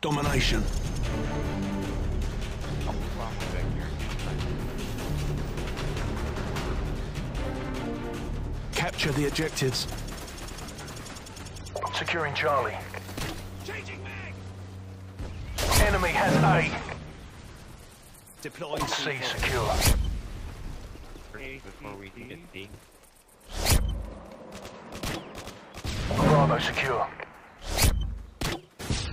Domination. I'll farm back here. Capture the objectives. Securing Charlie. Enemy has A. Deploying C secure. Before we can get D. Bravo secure.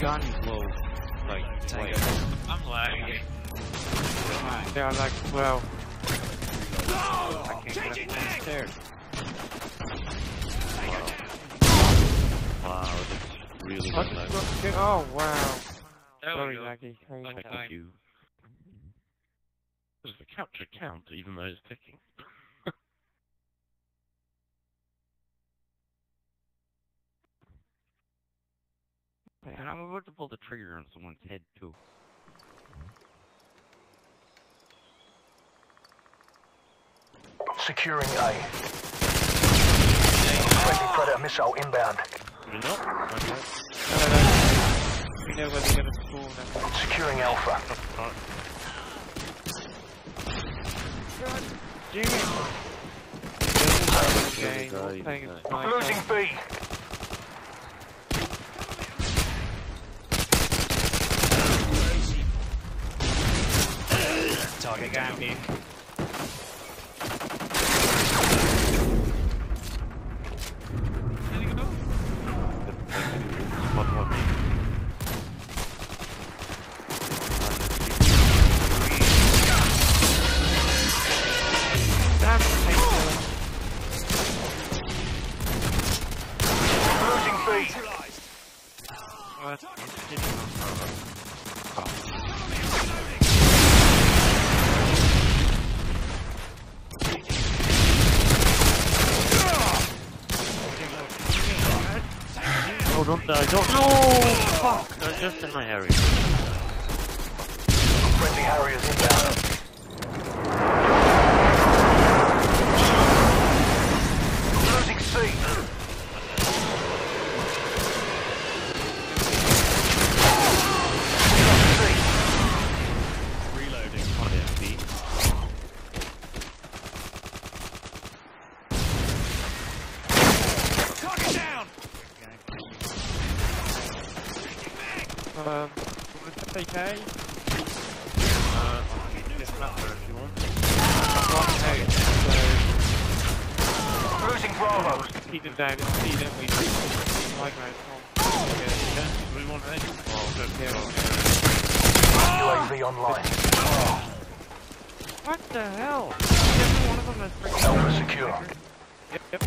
gun low. Like, Tango. I'm lagging. Yeah, I'm like, well, I can't Changing get up the stairs. Wow, that's really What? good. What? Oh wow. There Very laggy. Laggy. thank you. Does the capture count even though it's ticking? And I'm about to pull the trigger on someone's head too. Securing A. Friendly Predator missile inbound. No, no. We know where they're gonna spawn. now. Securing Alpha. Up front. Damn it. Okay, Okay, guys, playing guys. a sniper. Losing B. Target got me. Spot one. Damn it, Losing B. Neutralized. What? Oh, don't die, don't. No! Fuck! They're just in my area. Friendly Harriers inbound. Losing C. Losing C. Reloading. On the FB. Target down. Um, what is it, AK? Uh, this mapper if you want. One out, Losing Bravo. so keep them down and see them. We like right Yeah, we want it. Oh, okay. Yeah. UAV online. What the hell? Every one of them is freaking Alpha secure. Yep, yep.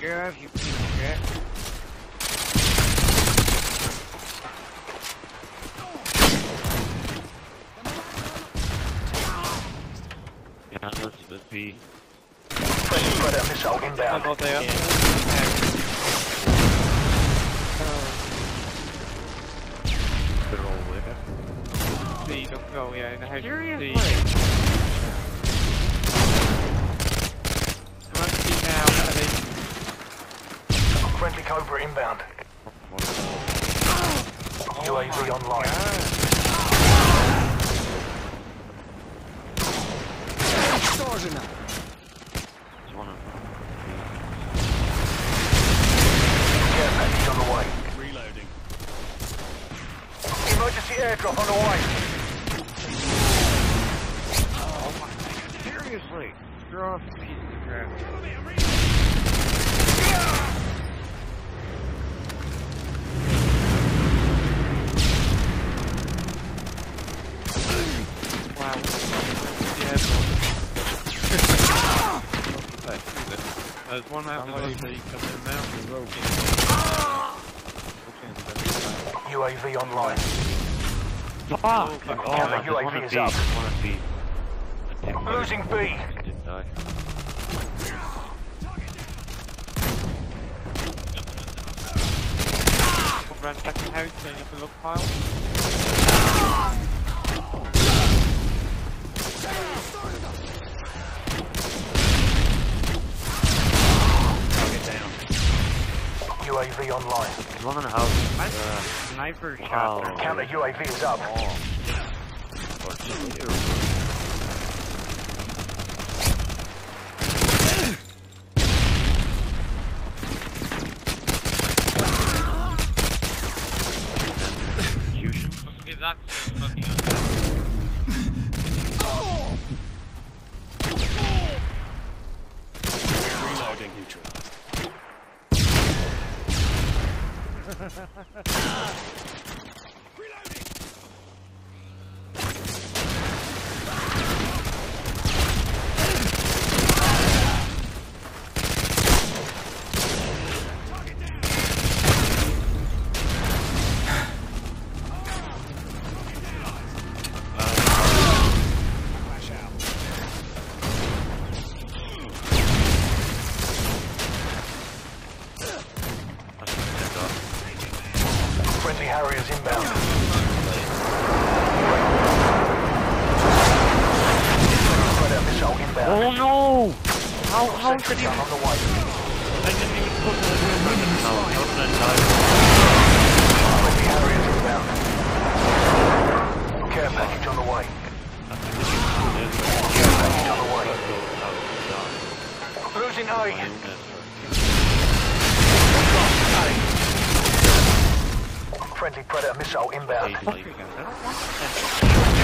Get out, you piece of shit. The P. Friendly Predator missile inbound. got there. Yeah. They're all there. C, don't go, yeah, in the house. Seriously? C. Come on, C now, Friendly Cobra inbound. Oh UAV online. One of Care package on the way. Reloading. Emergency airdrop on the way. Seriously? You're off the piece of crap. Cover me, I'm reloading. Wow. Yeah, There's one out Somebody there. say come in now for road. UAV online. Fuck! Oh, Camera, oh, there's one UAV of is up. One of these. Losing B. Didn't die. Run back house, clean up the look pile. Online. There's one in the house. Man, Uh, sniper oh. shot. Counter UAV is up. or Ha ha ha ha! How, how Sentry did he... on the way. I didn't even put the... No, how did I die? Friendly Harriers inbound. Care package on the way. Care package on the way. Losing A. Friendly Predator missile inbound.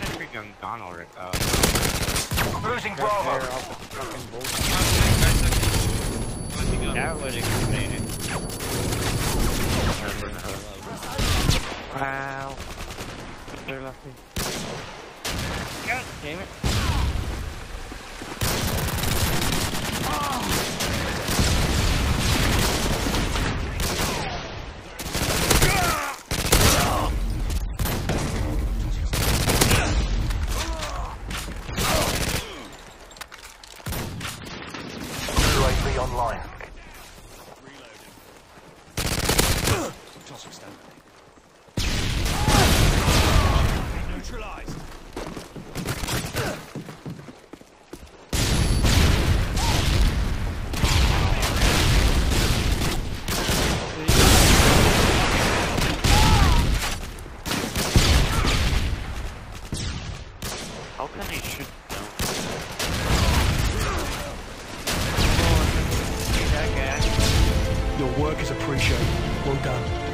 Sentry gun gone already. Uh, Losing Bravo. that would explain it. Wow. They're lucky. God damn it. UAV online. Reloading. Toss of stone. Neutralized. How can he shoot down? Your is appreciated. Well done.